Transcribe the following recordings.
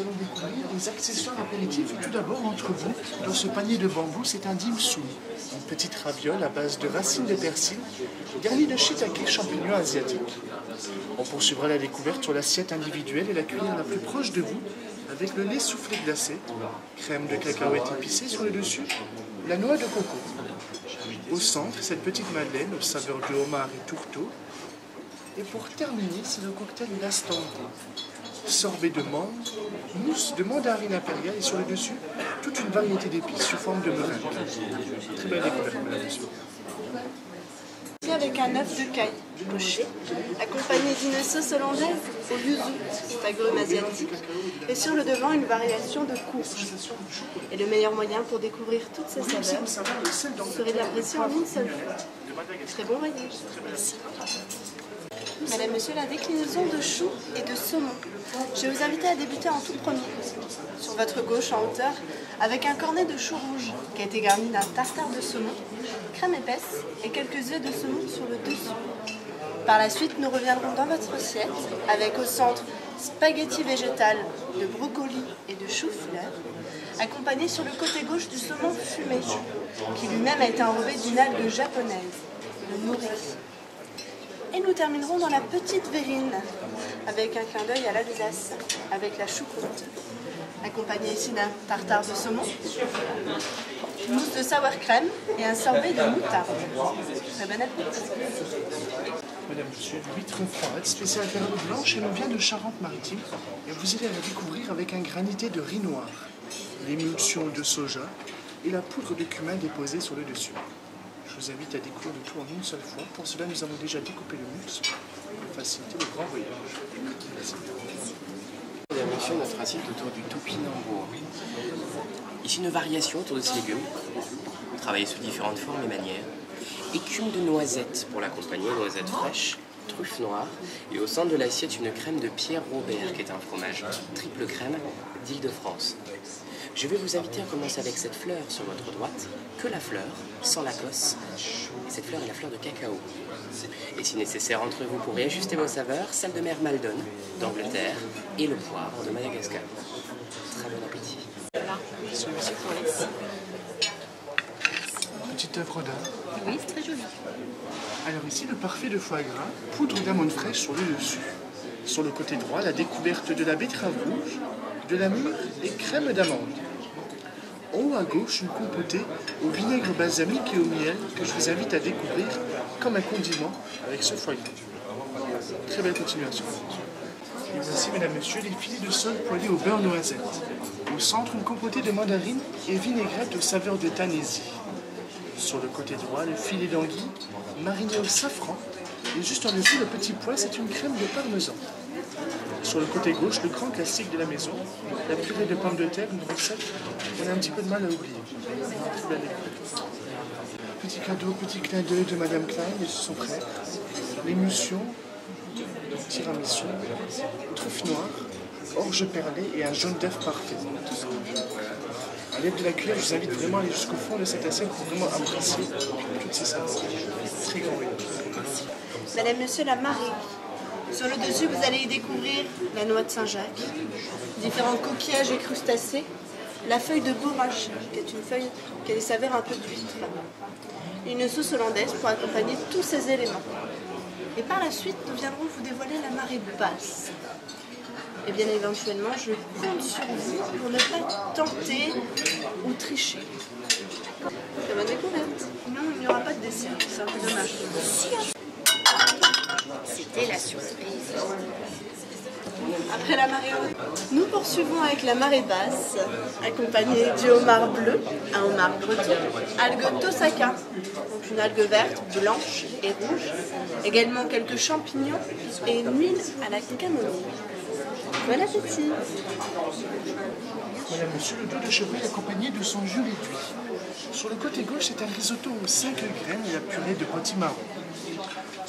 Nous allons découvrir les accessoires apéritifs tout d'abord entre vous, dans ce panier de bambou, c'est un dim sum, une petite raviole à base de racines de persil, garnie de shiitake, champignons asiatiques. On poursuivra la découverte sur l'assiette individuelle et la cuillère la plus proche de vous, avec le lait soufflé glacé, crème de cacahuète épicée sur le dessus, la noix de coco. Au centre, cette petite madeleine aux saveurs de homard et tourteau. Et pour terminer, c'est le cocktail Lastante. Sorbet de menthe, mousse de mandarine impériale et sur le dessus, toute une variété d'épices sous forme de meringue. Très belle découverte, avec un œuf de caille poché, accompagné d'une sauce hollandaise au yuzu, cet agrume asiatique, et sur le devant une variation de courge. Et le meilleur moyen pour découvrir toutes ces saveurs serait de l'apprécier en une seule fois. Très bon voyage. Merci. Madame, Monsieur, la déclinaison de choux et de saumon. Je vais vous inviter à débuter en tout premier, sur votre gauche en hauteur, avec un cornet de choux rouge qui a été garni d'un tartare de saumon, crème épaisse et quelques œufs de saumon sur le dessus. Par la suite, nous reviendrons dans votre assiette avec au centre spaghetti végétal de brocoli et de chou-fleur, accompagné sur le côté gauche du saumon fumé, qui lui-même a été enrobé d'une algue japonaise, le nori. Et nous terminerons dans la petite verrine, avec un clin d'œil à l'Alsace, avec la choucroute, accompagnée ici d'un tartare de saumon, une mousse de sour crème et un sorbet de moutarde. Très bon appétit. Madame, Monsieur, l'huître froide, spéciale période blanche, elle nous vient de Charente-Maritime et vous allez la découvrir avec un granité de riz noir, l'émulsion de soja et la poudre de déposée sur le dessus. Vous invite à découvrir le tout en une seule fois. Pour cela, nous avons déjà découpé le mousse pour faciliter le grand voyage. Merci. Et messieurs, notre autour du topinambour. Ici une variation autour de ce légume, travaillé sous différentes formes et manières. Écume de noisettes pour l'accompagner, noisettes fraîches, truffes noires, et au centre de l'assiette une crème de Pierre Robert, qui est un fromage triple crème d'Île-de-France. Je vais vous inviter à commencer avec cette fleur sur votre droite, que la fleur, sans la cosse. Et cette fleur est la fleur de cacao. Et si nécessaire entre vous pour réajuster vos saveurs, celle de mer Maldon d'Angleterre et le poivre de Madagascar. Très bon appétit. Petite œuvre d'art. Oui, c'est très joli. Alors ici, le parfait de foie gras, poudre d'amande fraîche sur le dessus. Sur le côté droit, la découverte de la betterave rouge, de la mûre et crème d'amande. Haut à gauche, une compotée au vinaigre balsamique et au miel que je vous invite à découvrir comme un condiment avec ce foie gras. Très belle continuation. Et voici, mesdames, messieurs, les filets de sol poêlés au beurre noisette. Au centre, une compotée de mandarine et vinaigrette aux saveurs de Tanésie. Sur le côté droit, le filet d'anguille mariné au safran. Et juste en dessous, le petit pois, c'est une crème de parmesan. Sur le côté gauche, le grand classique de la maison, la purée de pommes de terre, une recette qu'on a un petit peu de mal à oublier. Petit cadeau, petit clin d'œil de Madame Klein, ils sont prêts. L'émulsion, tiramisu, truffe noire, orge perlée et un jaune d'œuf parfait. À l'aide de la cuillère, je vous invite vraiment à aller jusqu'au fond de cette assiette pour vraiment apprécier toutes ces saveurs. Très grand. Madame, Monsieur, la marée. Sur le dessus, vous allez y découvrir la noix de Saint-Jacques, différents coquillages et crustacés, la feuille de bourrache, qui est une feuille qui a des saveurs un peu d'huître, une sauce hollandaise pour accompagner tous ces éléments. Et par la suite, nous viendrons vous dévoiler la marée basse. Et bien éventuellement, je compte sur vous pour ne pas tenter ou tricher. Très bonne découverte. Non, il n'y aura pas de dessert, c'est un peu dommage. C'était la surprise. Après la marée haute, nous poursuivons avec la marée basse, accompagnée du homard bleu, un homard breton, algue tosaka, donc une algue verte, blanche et rouge, également quelques champignons et une huile à la camomille. Bon appétit Madame, monsieur, le dos de chevreuil accompagné de son jus réduit. Sur le côté gauche, c'est un risotto aux 5 graines et la purée de potimarron.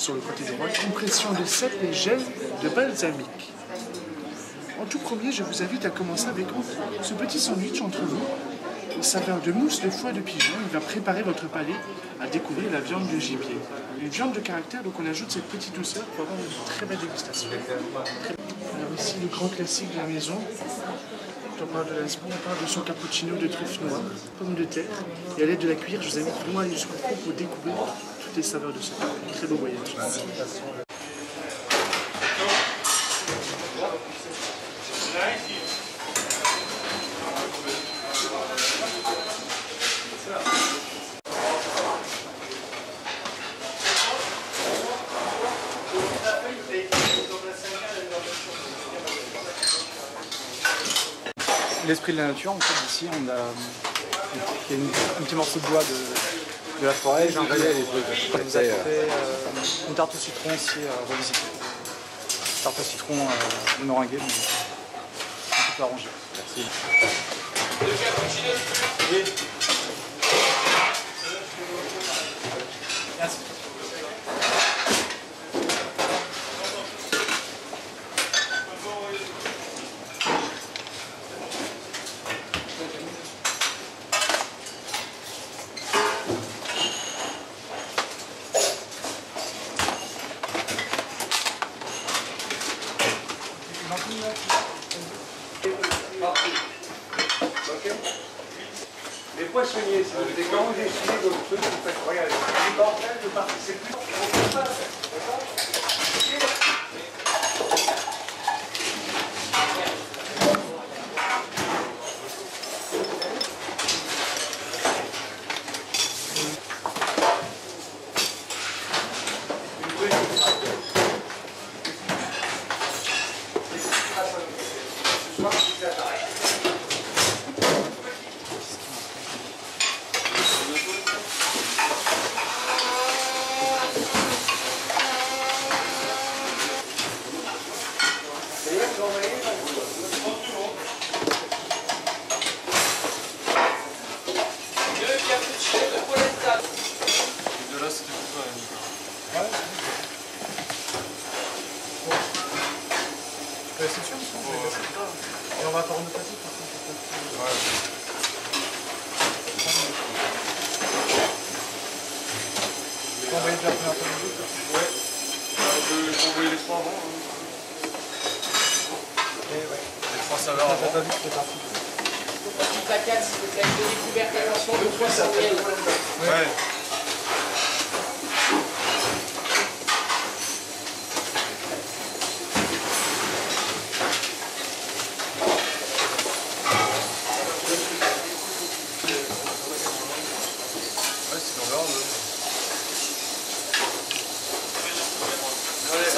Sur le côté droit, compression de cèpe et gel de balsamique. En tout premier, je vous invite à commencer avec ce petit sandwich entre vous, aux saveurs de mousse de foie de pigeon. Il va préparer votre palais à découvrir la viande de gibier. une viande de caractère, donc on ajoute cette petite douceur pour avoir une très belle dégustation. Alors ici, le grand classique de la maison. On parle de l'Asbon, on parle de son cappuccino de truffe noire, pommes de terre. Et à l'aide de la cuillère, je vous invite vraiment à aller jusqu'au pour découvrir toutes les saveurs de ce plat. Très beau voyage. l'esprit de la nature, en fait, ici, on a, il y a un petit morceau de bois de, de la forêt. J'ai envoyé les trucs. Nous a fait euh, une tarte au citron aussi à revisiter. Tarte au citron euh, meringuée, mais un petit peu arrangée. Merci. Poissonniers, si vous quand vous essuyez votre truc, vous faites, regardez, c'est plus... on peut pas, d'accord Euh, c'est sûr, parce qu'on va laisser ça. Et on va faire une pâtisserie, par contre. On va envoyer de la première. Ouais. Je vais envoyer les trois avant. hein. Et ouais. Les trois saveurs avant. pas vu que c'était parti. Patate, s'il vous plaît, de découverte, attention, de poisson miel. Ouais. Ouais,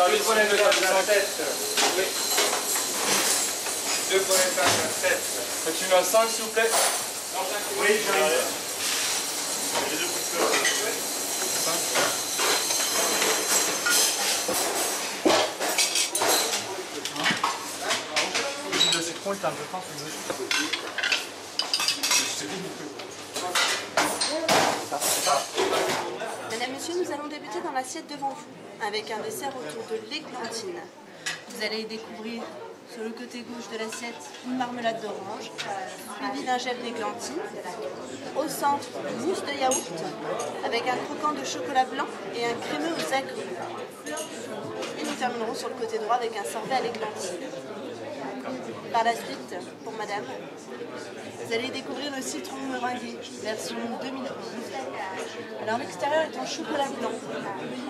2,57. Oui. 2,57. Tu mets 5 s'il vous plaît? Oui, j'arrive. Deux hein? de C'est con, il est un peu fin. Messieurs, nous allons débuter dans l'assiette devant vous, avec un dessert autour de l'églantine. Vous allez découvrir sur le côté gauche de l'assiette une marmelade d'orange, suivie d'un gel d'églantine. Au centre, une mousse de yaourt, avec un croquant de chocolat blanc et un crémeux aux agrumes. Et nous terminerons sur le côté droit avec un sorbet à l'églantine. Par la suite, pour madame, vous allez découvrir le citron meringué, version 2011. Alors l'extérieur est en chocolat blanc.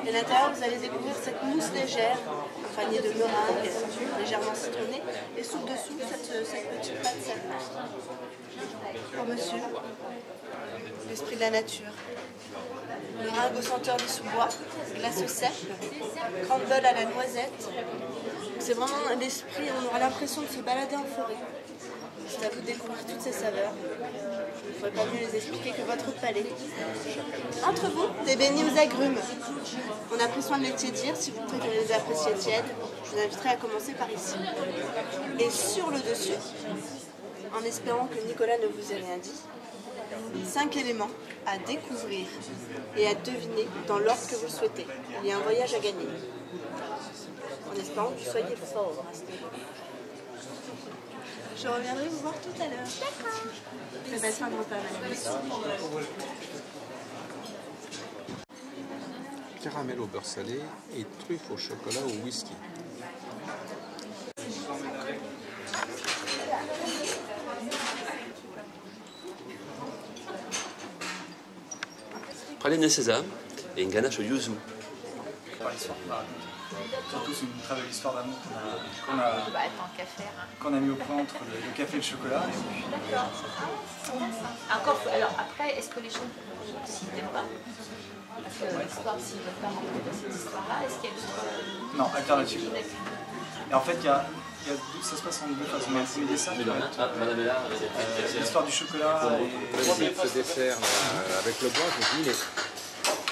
Et à l'intérieur, vous allez découvrir cette mousse légère, accompagnée de meringue, légèrement citronnée, et sous dessous, cette, petite pâte salée. Pour monsieur, l'esprit de la nature. Meringue au senteur du sous-bois, glace au cèpe, crumble à la noisette. C'est vraiment l'esprit, on aura l'impression de se balader en forêt. C'est à vous de découvrir toutes ces saveurs. Il ne faudrait pas mieux les expliquer que votre palais. Entre vous, des beignets aux agrumes. On a pris soin de les tiédir. Si vous préférez les apprécier tièdes, je vous inviterai à commencer par ici. Et sur le dessus, en espérant que Nicolas ne vous ait rien dit, cinq éléments à découvrir et à deviner dans l'ordre que vous souhaitez. Il y a un voyage à gagner. En espérant que vous soyez. Je reviendrai vous voir tout à l'heure. D'accord. Très belle fin de repas, madame. caramel au beurre salé et truffe au chocolat au whisky. praline de sésame et une ganache au yuzu. Surtout, c'est une très belle histoire d'amour qu'on a, qu'on a, Bah, hein. a mis au point entre le, le café et le chocolat. Et puis, D'accord. Encore, alors après, est-ce que les gens, s'ils n'aiment pas, parce que l'histoire, s'ils ne veulent pas rentrer dans cette histoire-là, est-ce qu'il y a d'autres. non, alternative. Et en fait, il y a, il y a deux- ça se passe en deux façons. Il y a un premier qui va être euh, l'histoire du chocolat. Et, ce dessert là, avec le bois, je me suis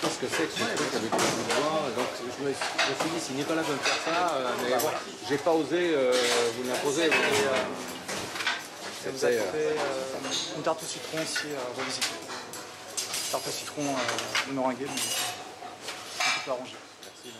qu'est-ce que c'est que ce truc avec le bout de bois Donc je me, suis dit, si Nicolas veut me faire ça, euh, mais voilà, j'ai pas osé euh, vous l'imposer. euh, ça vous a fait une tarte au citron aussi à revisiter. Tarte au citron meringuée, mais un peu arrangée. merci,